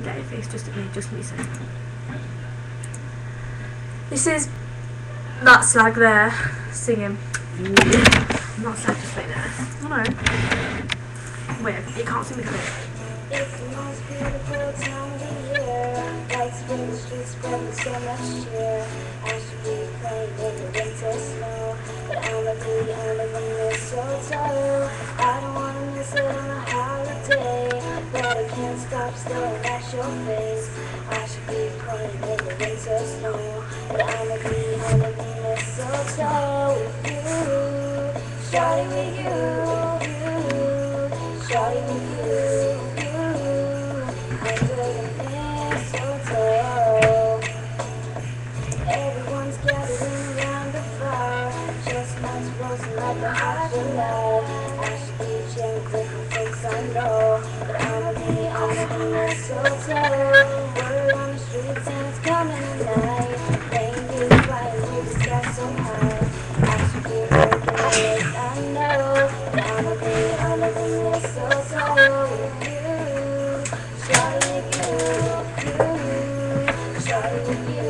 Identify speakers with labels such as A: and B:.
A: get your face just at me, just saying. This is that slag there singing. Not slag just right there. Oh no. Wait, you can't see me clear.
B: It's the most beautiful time of the year. Lights in the streets spreading so much cheer. I should be playing in the winter but I can't stop staring at your face. I should be playing in the winter snow, but I'ma be under the mistletoe with you, shawty with you, you, shawty with you. Everyone's gathering around the fire. Chestnuts roasting like a hot July. Know. But I'ma be under the mistletoe. Word on the streets and it's coming at night. Reindeer flying through the sky so high. I should be working I know. But I'ma be under the mistletoe with you. Shawty you, you. Shawty you.